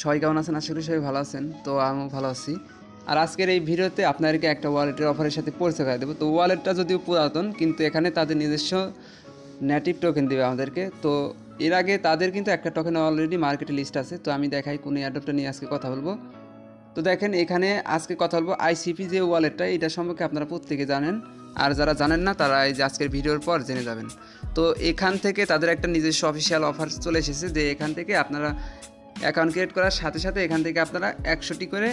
সবাই কেমন আছেন? আশা করি সবাই ভালো আছেন। তো আমিও ভালো আছি। আর আজকের এই ভিডিওতে আপনাদেরকে একটা ওয়ালেটের অফারের সাথে পরিচয় করে দেবো। তো ওয়ালেটটা যদিও পুরাতন, কিন্তু এখানে তাদের নিজস্ব নেটিভ টোকেন দেবে আমাদেরকে। তো এর আগে তাদের কিন্তু একটা টোকেন অলরেডি মার্কেটে লিস্ট আছে। তো আমি দেখাই কোন এয়ারড্রপটা নিয়ে আজকে কথা বলব। তো দেখেন, এখানে আজকে কথা বলব আইসিপি যে ওয়ালেটটা এটা সম্পর্কে আপনারা প্রত্যেকে জানেন। আর যারা জানেন না, তারা এই যে আজকের ভিডিওর পর জেনে যাবেন। তো এখান থেকে তাদের একটা নিজস্ব অফিসিয়াল অফার চলে এসেছে যে এখান থেকে আপনারা অ্যাকাউন্ট ক্রিয়েট করার সাথে সাথে এখান থেকে আপনারা একশোটি করে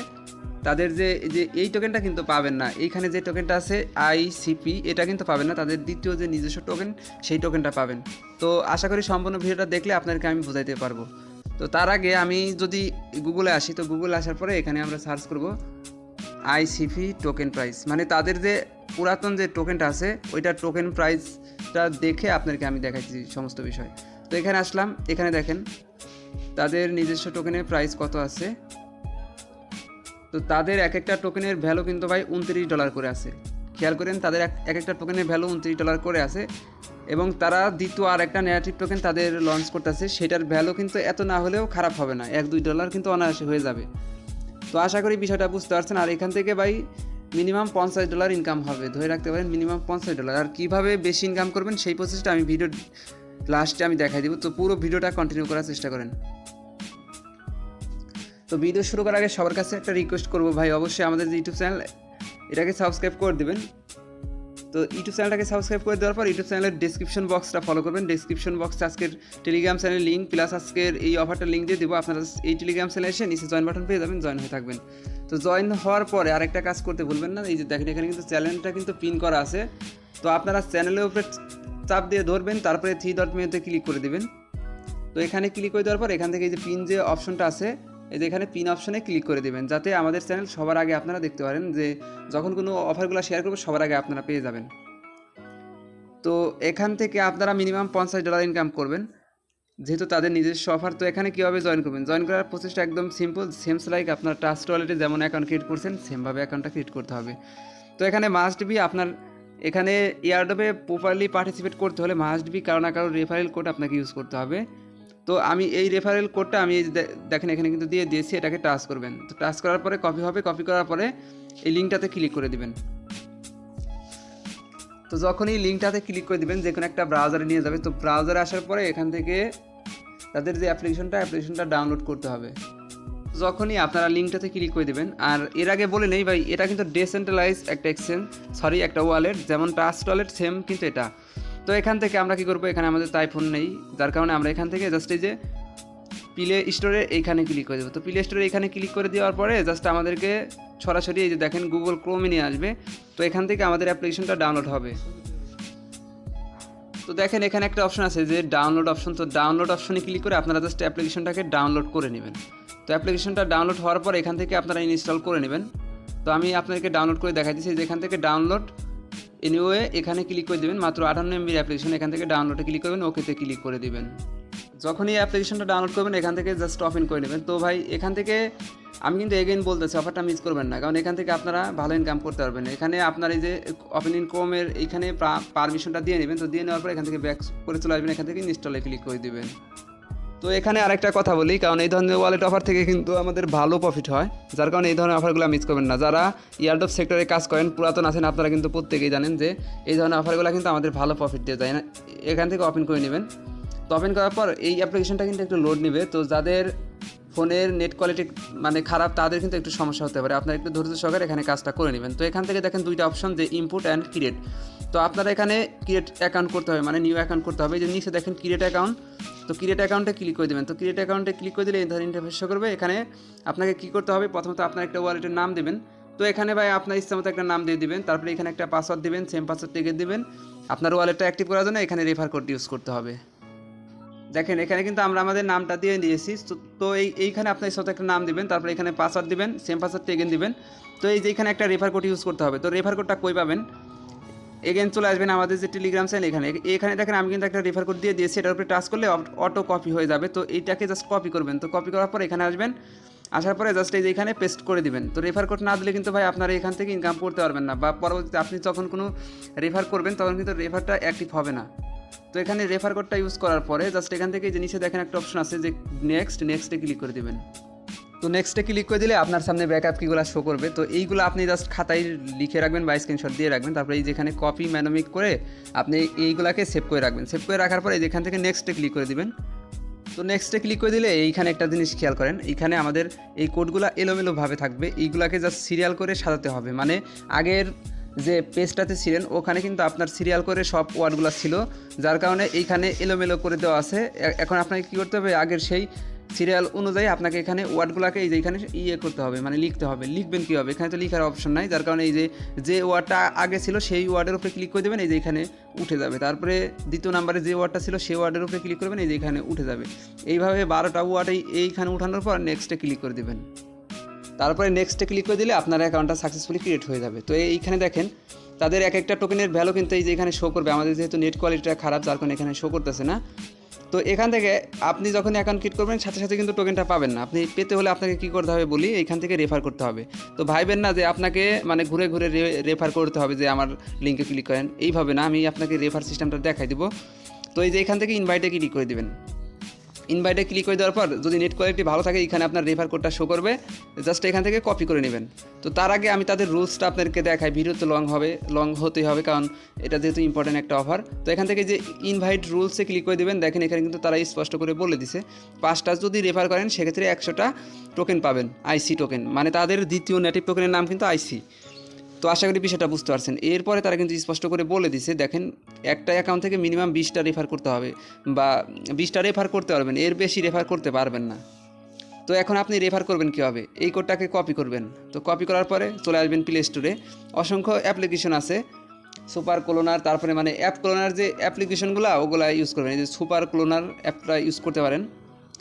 তাদের যে যে এই টোকেনটা কিন্তু পাবেন না। এইখানে যে টোকেনটা আছে আইসিপি এটা কিন্তু পাবেন না। তাদের দ্বিতীয় যে নিজস্ব টোকেন সেই টোকেনটা পাবেন। তো আশা করি সম্পূর্ণ ভিডিওটা দেখলে আপনাদেরকে আমি বোঝাইতে পারব। তো তার আগে আমি যদি গুগলে আসি, তো গুগলে আসার পরে এখানে আমরা সার্চ করব আইসিপি টোকেন প্রাইস মানে তাদের যে পুরাতন যে টোকেনটা আছে, ওইটা টোকেন প্রাইসটা দেখে আপনাদেরকে আমি দেখাচ্ছি সমস্ত বিষয়। তো এখানে আসলাম। এখানে দেখেন তাদের নিজস্ব টোকেনের প্রাইস কত আছে? তো তাদের এক একটা টোকেনের ভ্যালু কিন্তু ভাই উনত্রিশ ডলার করে আছে। খেয়াল করেন, তাদের এক এক একটা টোকেনের ভ্যালু উনত্রিশ ডলার করে আছে এবং তারা দ্বিতীয় আর একটা নেগেটিভ টোকেন তাদের লঞ্চ করতেছে, সেটার ভ্যালু কিন্তু এত না হলেও খারাপ হবে না। এক, দুই ডলার কিন্তু অনায়াসে হয়ে যাবে। তো আশা করি বিষয়টা বুঝতে পারছেন। আর এখান থেকে ভাই মিনিমাম পঞ্চাশ ডলার ইনকাম হবে। ধরে রাখতে পারেন মিনিমাম পঞ্চাশ ডলার আর কীভাবে বেশি ইনকাম করবেন সেই প্রসেসটা আমি ভিডিও লাস্টে আমি দেখাই দিব। তো পুরো ভিডিওটা কন্টিনিউ করার চেষ্টা করেন। তো ভিডিও শুরু করার আগে সবার কাছে একটা রিকোয়েস্ট করব ভাই। অবশ্যই আমাদের যে ইউটিউব চ্যানেল এটাকে সাবস্ক্রাইব করে দেবেন। তো ইউটিউব চ্যানেলটাকে সাবস্ক্রাইব করে দেওয়ার পর ইউটিউব চ্যানেলের ডিসক্রিপশন বক্সটা ফলো করবেন। ডিসক্রিপশন বক্সে আজকের টেলিগ্রাম চ্যানেল লিঙ্ক প্লাস আজকের এই অফারটা লিঙ্ক দিয়ে দেবো। আপনারা এই টেলিগ্রাম চ্যানেলে এসে নিচে জয়েন বাটন পেয়ে যাবেন জয়েন হয়ে থাকবেন। তো জয়েন হওয়ার পরে আরেকটা কাজ করতে ভুলবেন না। এই যে দেখেন, এখানে কিন্তু চ্যানেলটা কিন্তু পিন করা আছে। তো আপনারা চ্যানেলের উপরে চাপ দিয়ে ধরবেন, তারপরে থ্রি ডট মেনুতে ক্লিক করে দেবেন। তো এখানে ক্লিক করে দেওয়ার পর এখান থেকে এই যে পিন যে অপশনটা আছে, এই যে এখানে পিন অপশনে ক্লিক করে দেবেন, যাতে আমাদের চ্যানেল সবার আগে আপনারা দেখতে পারেন যে যখন কোনো অফারগুলো শেয়ার করব, সবার আগে আপনারা পেয়ে যাবেন। তো এখান থেকে আপনারা মিনিমাম পঞ্চাশ ডলার ইনকাম করবেন। যেহেতু তাদের নিজস্ব অফার তো এখানে কীভাবে জয়েন করবেন? জয়েন করার প্রসেসটা একদম সিম্পল সেমস লাইক আপনার ট্রাস্ট ওয়ালেটে যেমন অ্যাকাউন্ট ক্রিয়েট করছেন সেমভাবে অ্যাকাউন্টটা ক্রিয়েট করতে হবে। তো এখানে মাস্ট বি আপনার এখানে এয়ারডপে প্রপারলি পার্টিসিপেট করতে হলে মাস্ট বি কারও না কারও রেফারেল কোড আপনাকে ইউজ করতে হবে। তো আমি এই রেফারেল কোডটা আমি দেখেন, এখানে কিন্তু দিয়ে দিয়েছি, এটাকে টাচ করবেন। তো টাচ করার পরে কপি হবে কপি করার পরে এই লিঙ্কটাতে ক্লিক করে দিবেন। তো যখনই লিঙ্কটাতে ক্লিক করে দিবেন যে কোনো একটা ব্রাউজারে নিয়ে যাবে, তো ব্রাউজারে আসার পরে এখান থেকে তাদের যে অ্যাপ্লিকেশনটা অ্যাপ্লিকেশনটা ডাউনলোড করতে হবে। যখনই আপনারা লিঙ্কটাতে ক্লিক করে দেবেন, আর এর আগে বলে নেই ভাই, এটা কিন্তু ডিসেন্ট্রালাইজ একটা এক্সচেঞ্জ সরি একটা ওয়ালেট যেমন ট্রাস্ট ওয়ালেট সেম কিন্তু এটা। তো এখান থেকে আমরা কি করব? এখানে আমাদের তাই ফোন নেই, যার কারণে আমরা এখান থেকে জাস্ট এই যে প্লে স্টোরে এইখানে ক্লিক করে দেবো। তো প্লে স্টোরে এখানে ক্লিক করে দেওয়ার পরে জাস্ট আমাদেরকে সরাসরি এই যে দেখেন গুগল ক্রোমে নিয়ে আসবে। তো এখান থেকে আমাদের অ্যাপ্লিকেশনটা ডাউনলোড হবে। তো দেখেন এখানে একটা অপশন আছে যে ডাউনলোড অপশন তো ডাউনলোড অপশনে ক্লিক করে আপনারা জাস্ট অ্যাপ্লিকেশনটাকে ডাউনলোড করে নেবেন। তো অ্যাপ্লিকেশনটা ডাউনলোড হওয়ার পর এখান থেকে আপনারা ইনস্টল করে নেবেন। তো আমি আপনাদেরকে ডাউনলোড করে দেখাই দিচ্ছি যে এখান থেকে ডাউনলোড এনিওয়ে এখানে ক্লিক করে দেবেন, মাত্র আটান্ন এমবির অ্যাপ্লিকেশন এখান থেকে ডাউনলোডে ক্লিক করবেন, ওকেতে ক্লিক করে দিবেন। যখনই এই অ্যাপ্লিকেশনটা ডাউনলোড করবেন, এখান থেকে জাস্ট অফ ইন করে নেবেন। তো ভাই, এখান থেকে আমি কিন্তু এগেইন বলতেছি অফারটা মিস করবেন না, কারণ এখান থেকে আপনারা ভালো ইনকাম করতে পারবেন এখানে আপনার এই যে অফ ইন কমের এইখানে পারমিশনটা দিয়ে নেবেন, তো দিয়ে নেওয়ার পর এখান থেকে ব্যাক করে চলে আসবেন, এখান থেকে ইনস্টলে ক্লিক করে দিবেন। তো এখানে আরেকটা কথা বলি, কারণ এই ধরনের ওয়ালেট অফার থেকে কিন্তু আমাদের ভালো প্রফিট হয়। যার কারণে এই ধরনের অফারগুলো মিস করবেন না। যারা ইয়ারডপ সেক্টরে কাজ করেন, পুরাতন আছেন, আপনারা কিন্তু প্রত্যেকেই জানেন যে এই ধরনের অফারগুলো কিন্তু আমাদের ভালো প্রফিট দিয়ে যায় না। এখান থেকে ওপেন করে নেবেন। তো ওপেন করার পর এই অ্যাপ্লিকেশনটা কিন্তু একটু লোড নেবে। তো যাদের ফোনের নেট কোয়ালিটি মানে খারাপ, তাদের কিন্তু একটু সমস্যা হতে পারে। আপনারা একটু ধৈর্য সহকারে এখানে কাজটা করে নেবেন। তো এখান থেকে দেখেন দুইটা অপশন যে ইনপুট অ্যান্ড ক্রিয়েট তো আপনারা এখানে ক্রিয়েট অ্যাকাউন্ট করতে হবে মানে নিউ অ্যাকাউন্ট করতে হবে। যে নিচে দেখেন ক্রিয়েট অ্যাকাউন্ট তো ক্রিয়েট অ্যাকাউন্টে ক্লিক করে দেবেন। তো ক্রিয়েট অ্যাকাউন্টে ক্লিক করে দিলে এই ধরনের ইন্টারফেস করবে। এখানে আপনাকে কী করতে হবে? প্রথমত আপনার একটা ওয়ালেটের নাম দেবেন। তো এখানে ভাই আপনার ইচ্ছা মতো একটা নাম দিয়ে দিবেন। তারপরে এখানে একটা পাসওয়ার্ড দেবেন সেম পাসওয়ার্ড টেকে দেবেন। আপনার ওয়ালেটটা অ্যাক্টিভ করার জন্য এখানে রেফার কোড ইউজ করতে হবে। দেখেন, এখানে কিন্তু আমরা আমাদের নামটা দিয়ে দিয়েছি। তো- এই, এইখানে আপনার সাথে একটা নাম দিবেন, তারপরে এখানে পাসওয়ার্ড দিবেন সেম পাসওয়ার্ড টেকেন দিবেন। তো এই যে এখানে একটা রেফার কোড ইউজ করতে হবে। তো রেফার কোডটা কই পাবেন? এগেন চলে আসবেন আমাদের যে টেলিগ্রাম চ্যানেল এখানে। এখানে দেখেন, আমি কিন্তু একটা রেফার কোড দিয়ে দিয়েছি, এটার উপরে টাচ করলে অটো কপি হয়ে যাবে। তো এইটাকে জাস্ট কপি করবেন। তো কপি করার পর এখানে আসবেন। আসার পরে জাস্ট এই যে এখানে পেস্ট করে দিবেন। তো রেফার কোড না দিলে কিন্তু ভাই আপনারা এখান থেকে ইনকাম করতে পারবেন না। বা পরবর্তীতে আপনি যখন কোনো রেফার করবেন, তখন কিন্তু রেফারটা অ্যাক্টিভ হবে না। তো এখানে রেফার কোডটা ইউজ করার পরে জাস্ট এখান থেকে যে নিচে দেখেন একটা অপশন আছে যে নেক্সট নেক্সটে ক্লিক করে দিবেন। তো নেক্সটে ক্লিক করে দিলে আপনার সামনে ব্যাকআপ কীগুলো শো করবে। তো এইগুলো আপনি জাস্ট খাতায় লিখে রাখবেন বা স্ক্রিনশট দিয়ে রাখবেন। তারপরে এই যেখানে কপি ম্যানোমিক করে আপনি এইগুলাকে সেভ করে রাখবেন। সেভ করে রাখার পরে যেখান থেকে নেক্সটে ক্লিক করে দিবেন। তো নেক্সটে ক্লিক করে দিলে এইখানে একটা জিনিস খেয়াল করেন, এইখানে আমাদের এই কোডগুলো এলোমেলোভাবে থাকবে। এইগুলাকে জাস্ট সিরিয়াল করে সাজাতে হবে। মানে আগের যে পেজটাতে ছিলেন, ওখানে কিন্তু আপনার সিরিয়াল করে সব ওয়ার্ডগুলো ছিল, যার কারণে এইখানে এলোমেলো করে দেওয়া আছে। এখন আপনাকে কী করতে হবে? আগের সেই সিরিয়াল অনুযায়ী আপনাকে এখানে ওয়ার্ডগুলোকে এই যে এখানে ইয়ে করতে হবে মানে লিখতে হবে। লিখবেন কীভাবে? এখানে তো লিখার অপশন নাই, যার কারণে এই যে যে ওয়ার্ডটা আগে ছিল সেই ওয়ার্ডের উপরে ক্লিক করে দেবেন, এই যে এখানে উঠে যাবে। তারপরে দ্বিতীয় নাম্বারে যে ওয়ার্ডটা ছিল সেই ওয়ার্ডের উপরে ক্লিক করবেন, এই যে এখানে উঠে যাবে। এইভাবে বারোটা ওয়ার্ডেই এইখানে উঠানোর পর নেক্সটে ক্লিক করে দেবেন। তারপরে নেক্সটে ক্লিক করে দিলে আপনার অ্যাকাউন্টটা সাকসেসফুলি ক্রিয়েট হয়ে যাবে। তো এইখানে দেখেন, তাদের এক একটা টোকেনের ভ্যালু কিন্তু এই যে এখানে শো করবে। আমাদের যেহেতু নেট কোয়ালিটিটা খারাপ, যার কারণে এখানে শো করতেছে না। তো এখান থেকে আপনি যখন অ্যাকাউন্ট ক্রিয়েট করবেন, সাথে সাথে কিন্তু টোকেনটা পাবেন না। আপনি পেতে হলে আপনাকে কী করতে হবে বলি এখান থেকে রেফার করতে হবে। তো ভাইবেন না যে আপনাকে মানে ঘুরে ঘুরে রেফার করতে হবে যে আমার লিঙ্কে ক্লিক করেন। এইভাবে না, আমি আপনাকে রেফার সিস্টেমটা দেখাই দিব। তো এই যে এখান থেকে ইনভাইটে ক্লিক করে দেবেন। ইনভাইটে ক্লিক করে দেওয়ার পর যদি নেট কোয়ালিটি ভালো থাকে, এখানে আপনার রেফার কোডটা শো করবে। জাস্ট এখান থেকে কপি করে নেবেন। তো তার আগে আমি তাদের রুলসটা আপনাদেরকে দেখাই। ভিডিও তো লং হবে লং হতেই হবে কারণ এটা যেহেতু ইম্পর্ট্যান্ট একটা অফার তো এখান থেকে যে ইনভাইট রুলসে ক্লিক করে দেবেন, দেখেন এখানে কিন্তু তারা স্পষ্ট করে বলে দিছে। পাঁচটা যদি রেফার করেন, সেক্ষেত্রে একশোটা টোকেন পাবেন আইসি টোকেন মানে তাদের দ্বিতীয় নেটিভ টোকেনের নাম কিন্তু আইসি তো আশা করি বিষয়টা বুঝতে পারছেন। এরপরে তারা কিন্তু স্পষ্ট করে বলে দিছে, দেখেন, একটা অ্যাকাউন্ট থেকে মিনিমাম বিশটা রেফার করতে হবে বা বিশটা রেফার করতে পারবেন, এর বেশি রেফার করতে পারবেন না। তো এখন আপনি রেফার করবেন কীভাবে? এই কোডটাকে কপি করবেন। তো কপি করার পরে চলে আসবেন প্লে স্টোরে অসংখ্য অ্যাপ্লিকেশন আছে। সুপার ক্লোনার তারপরে মানে অ্যাপ ক্লোনার যে অ্যাপ্লিকেশনগুলো ওগুলা ইউজ করবেন। এই যে সুপার ক্লোনার অ্যাপটা ইউজ করতে পারেন।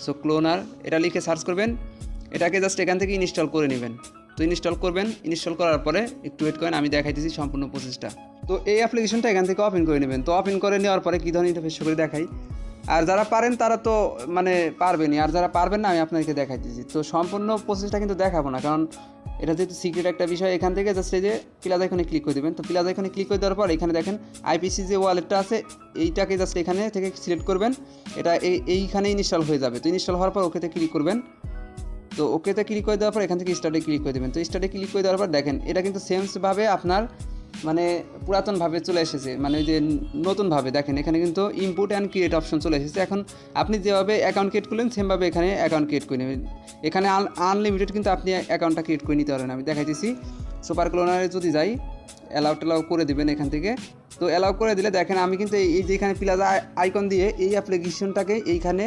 সো ক্লোনার এটা লিখে সার্চ করবেন। এটাকে জাস্ট এখান থেকে ইনস্টল করে নেবেন। তো ইনস্টল করবেন ইনস্টল করার পরে একটু ওয়েট করেন, আমি দেখাইতেছি সম্পূর্ণ প্রসেসটা তো এই অ্যাপ্লিকেশনটা এখান থেকে ওপেন করে নেবেন। তো ওপেন করে নেওয়ার পরে কী ধরনের ইন্টারফেস করে দেখাই। আর যারা পারেন, তারা তো মানে পারবেনই। আর যারা পারবেন না, আমি আপনাদেরকে দেখাইতেছি। তো সম্পূর্ণ প্রসেসটা কিন্তু দেখাবো না, কারণ এটা যেহেতু সিক্রেট একটা বিষয়, এখান থেকে জাস্ট এই যে প্লাস এখানে ক্লিক করে দেবেন। তো প্লাস এখানে ক্লিক করে দেওয়ার পর এখানে দেখেন আইপিসি যে ওয়ালেটটা আছে, এইটাকে জাস্ট এখানে থেকে সিলেক্ট করবেন। এটা এই এইখানে ইনস্টল হয়ে যাবে। তো ইনস্টল হওয়ার পর ওকেতে ক্লিক করবেন। তো ওকেতে ক্লিক করে দেওয়ার পর এখান থেকে স্টার্টে ক্লিক করে দেবেন। তো স্টার্টে ক্লিক করে দেওয়ার পর দেখেন, এটা কিন্তু সেমসভাবে আপনার মানে পুরাতনভাবে চলে এসেছে। মানে ওই যে নতুনভাবে দেখেন, এখানে কিন্তু ইনপুট অ্যান্ড ক্রিয়েট অপশন চলে এসেছে। এখন আপনি যেভাবে অ্যাকাউন্ট ক্রিয়েট করলেন সেমভাবে এখানে অ্যাকাউন্ট ক্রিয়েট করে নেবেন। এখানে আনলিমিটেড কিন্তু আপনি অ্যাকাউন্টটা ক্রিয়েট করে নিতে পারেন আমি দেখাইতেছি সুপার ক্লোনারে যদি যাই অ্যালাউ টেলাউ করে দেবেন এখান থেকে। তো অ্যালাউ করে দিলে দেখেন আমি কিন্তু এই যে এখানে প্লাজা আইকন দিয়ে এই অ্যাপ্লিকেশনটাকে এইখানে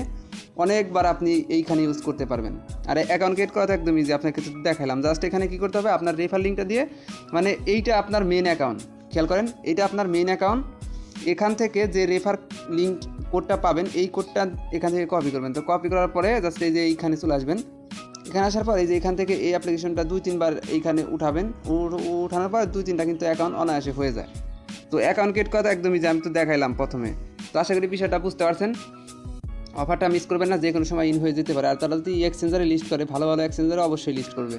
অনেকবার আপনি এইখানে ইউজ করতে পারবেন। আর অ্যাকাউন্ট ক্রিয়েট করা তো একদম ইজি আপনাকে দেখালাম জাস্ট এখানে কী করতে হবে? আপনার রেফার লিঙ্কটা দিয়ে মানে এইটা আপনার মেন অ্যাকাউন্ট খেয়াল করেন, এটা আপনার মেন অ্যাকাউন্ট এখান থেকে যে রেফার লিঙ্ক কোডটা পাবেন, এই কোডটা এখান থেকে কপি করবেন। তো কপি করার পরে জাস্ট এই যে এইখানে চলে আসবেন। এখানে আসার পর এই যে এখান থেকে এই অ্যাপ্লিকেশনটা দুই, তিনবার এইখানে উঠাবেন। উঠানোর পর দুই, তিনটা কিন্তু অ্যাকাউন্ট অনায়াসে হয়ে যায়। তো অ্যাকাউন্ট ক্রিয়েট করা একদমই যে আমি তো দেখাইলাম প্রথমে। তো আশা করি বিষয়টা বুঝতে পারছেন। অফারটা মিস করবেন না যে কোনো সময় ইন হয়ে যেতে পারে। আর তারা যদি এক্সচেঞ্জারে লিস্ট করে, ভালো ভালো এক্সচেঞ্জারে অবশ্যই লিস্ট করবে।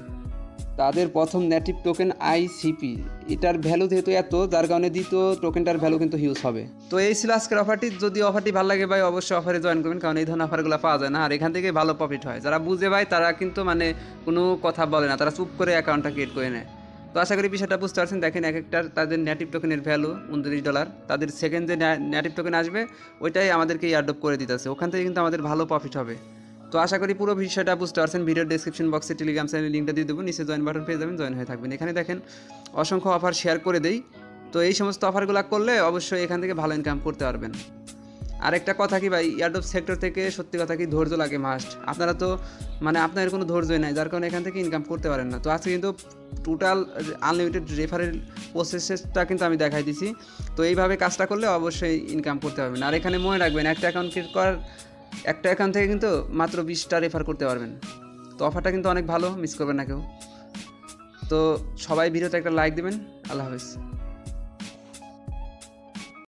তাদের প্রথম নেটিভ টোকেন আইসিপি এটার ভ্যালু যেহেতু এত, যার কারণে দ্বিতীয় টোকেনটার ভ্যালু কিন্তু হিউজ হবে। তো এই ছিল আজকের অফারটি যদি অফারটি ভালো লাগে ভাই, অবশ্যই অফারে জয়েন করবেন, কারণ এই ধরনের অফারগুলো পাওয়া যায় না। আর এখান থেকে ভালো প্রফিট হয়। যারা বুঝে ভাই, তারা কিন্তু মানে কোনো কথা বলে না। তারা চুপ করে অ্যাকাউন্টটা ক্রিয়েট করে নেয়। তো আশা করি বিষয়টা বুঝতে পারছেন। দেখেন এক একটার তাদের নেটিভ টোকেনের ভ্যালু উনত্রিশ ডলার তাদের সেকেন্ড যে নেটিভ টোকেন আসবে, ওইটাই আমাদেরকে ইয়ারডপ করে দিতেছে। ওখান থেকে কিন্তু আমাদের ভালো প্রফিট হবে। তো আশা করি পুরো বিষয়টা বুঝতে পারছেন। ভিডিওর ডিসক্রিপশন বক্সে টেলিগ্রাম চ্যানেল লিঙ্কটা দিয়ে দেবো। নিচে জয়েন বাটন পেয়ে যাবেন জয়েন হয়ে থাকবেন। এখানে দেখেন অসংখ্য অফার শেয়ার করে দেই। তো এই সমস্ত অফারগুলো করলে অবশ্যই এখান থেকে ভালো ইনকাম করতে পারবেন। আরেকটা কথা কি ভাই ইয়ারডপ সেক্টর থেকে সত্যি কথা কি ধৈর্য লাগে মাস্ট আপনারা তো মানে আপনাদের কোনো ধৈর্যই নাই, যার কারণে এখান থেকে ইনকাম করতে পারেন না। তো আজকে কিন্তু টোটাল আনলিমিটেড রেফারেল প্রসেসটা কিন্তু আমি দেখাই দিছি। তো এইভাবে কাজটা করলে অবশ্যই ইনকাম করতে পারবেন। আর এখানে মনে রাখবেন, একটা অ্যাকাউন্ট ক্রিয়েট করার, একটা অ্যাকাউন্ট থেকে কিন্তু মাত্র বিশটা রেফার করতে পারবেন। তো অফারটা কিন্তু অনেক ভালো মিস করবেন না কেউ। তো সবাই ভিডিওতে একটা লাইক দেবেন। আল্লাহ হাফিজ।